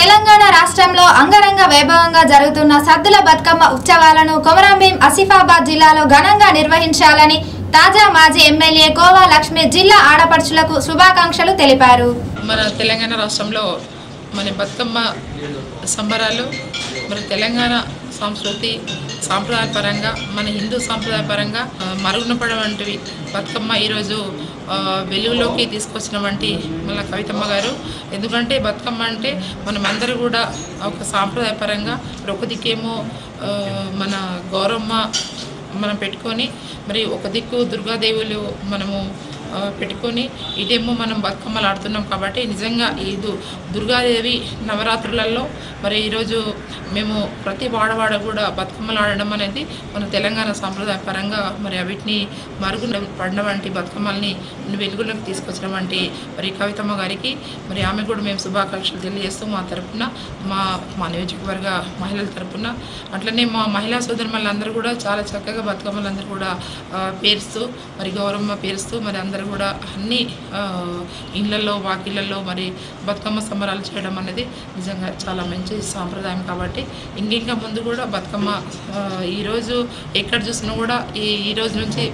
తెలంగాణ రాష్ట్రంలో అంగరంగ వైభవంగా జరుగుతున్న సద్దుల బతుకమ్మ ఉత్సవాలను కొమరంభీం ఆసిఫాబాద్ జిల్లాలో ఘనంగా నిర్వహించాలని తాజా మాజీ ఎమ్మెల్యే కోవా లక్ష్మి జిల్లా ఆడపడుచులకు శుభాకాంక్షలు తెలిపారు. మన తెలంగాణ రాష్ట్రంలో మన బతుకమ్మ సంబరాలు మన తెలంగాణ సంస్కృతి సాంప్రదాయపరంగా మన హిందూ సాంప్రదాయపరంగా మరుగున పడవంటివి బతుకమ్మ ఈరోజు వెలుగులోకి తీసుకొచ్చిన వంటి మన కవితమ్మ గారు. ఎందుకంటే బతుకమ్మ అంటే మనం అందరూ కూడా ఒక సాంప్రదాయపరంగా మరి ఒక దిక్కేమో మన గౌరమ్మ మనం పెట్టుకొని మరి ఒక దిక్కు దుర్గాదేవులు మనము పెట్టుకొని ఇటేమో మనం బతుకమ్మలు ఆడుతున్నాం కాబట్టి నిజంగా ఈ దుర్గాదేవి నవరాత్రులలో మరి ఈరోజు మేము ప్రతి వాడవాడ కూడా బతుకమ్మలు ఆడడం అనేది మన తెలంగాణ సాంప్రదాయ పరంగా మరి అవిటిని మరుగున పడిన వంటి బతుకమ్మల్ని వెలుగులోకి తీసుకొచ్చిన వంటి మరి కవితమ్మ గారికి మరి ఆమె కూడా మేము శుభాకాంక్షలు తెలియజేస్తూ మా తరపున మా మా నియోజకవర్గ మహిళల తరపున అట్లనే మా మహిళా సోదరులందరూ కూడా చాలా చక్కగా బతుకమ్మలందరూ కూడా పేరుస్తూ మరి గౌరమ్మ పేరుస్తూ మరి అందరూ కూడా అన్ని ఇళ్ళలో ఇళ్ళల్లో వాకిళ్ళల్లో మరి బతుకమ్మ సంబరాలు చేయడం అనేది నిజంగా చాలా మంచి సాంప్రదాయం కాబట్టి ఇంకింకా ముందు కూడా బతుకమ్మ ఈరోజు ఎక్కడ చూసినా కూడా ఈ ఈ రోజు నుంచి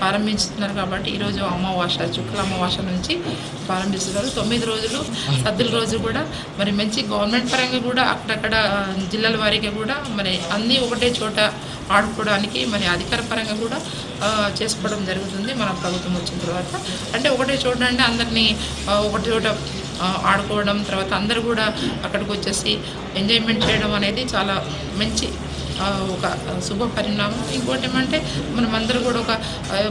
ప్రారంభించుతున్నారు కాబట్టి ఈరోజు అమావాస్య చుక్కల అమావాస్య నుంచి ప్రారంభిస్తున్నారు. తొమ్మిది రోజులు సద్దుల రోజు కూడా మరి మంచి గవర్నమెంట్ పరంగా కూడా అక్కడక్కడ జిల్లాల వారీగా కూడా మరి అన్నీ ఒకటే చోట ఆడుకోవడానికి మరి అధికార పరంగా కూడా చేసుకోవడం జరుగుతుంది మన ప్రభుత్వం వచ్చిన తర్వాత. అంటే ఒకటే చూడండి అందరినీ ఒకటి చోట ఆడుకోవడం తర్వాత అందరూ కూడా అక్కడికి వచ్చేసి ఎంజాయ్మెంట్ చేయడం అనేది చాలా మంచి ఒక శుభ పరిణామం. ఇంకోటి ఏమంటే మనం అందరూ కూడా ఒక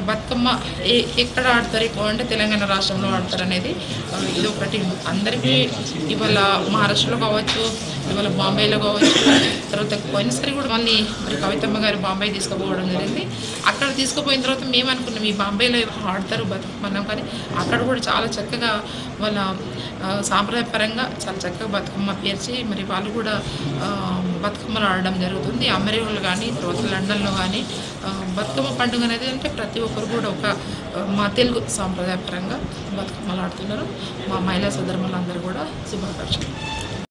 బతుకమ్మ ఏ ఎక్కడ ఆడతారు? ఎక్కువ అంటే తెలంగాణ రాష్ట్రంలో ఆడతారు అనేది ఇది ఒకటి అందరికీ ఇవాళ మహారాష్ట్రలో కావచ్చు ఇవాళ బాంబేలో కావచ్చు తర్వాత పోయినసరి కూడా మళ్ళీ మరి కవితమ్మ గారు బాంబే తీసుకుపోవడం జరిగింది. తీసుకుపోయిన తర్వాత మేము అనుకున్నాం ఈ బాంబేలో ఆడతారు బతుకమ్మన్నాం. కానీ అక్కడ కూడా చాలా చక్కగా వాళ్ళ సాంప్రదాయపరంగా చాలా చక్కగా బతుకమ్మ పేర్చి మరి వాళ్ళు కూడా బతుకమ్మలు ఆడడం జరుగుతుంది. అమెరికాలో కానీ తర్వాత లండన్లో కానీ బతుకమ్మ పండుగ అనేది అంటే ప్రతి ఒక్కరు కూడా ఒక మా తెలుగు సాంప్రదాయపరంగా బతుకమ్మలు ఆడుతున్నారు. మా మహిళా సోదరులందరూ కూడా శుభాకాంక్షలు.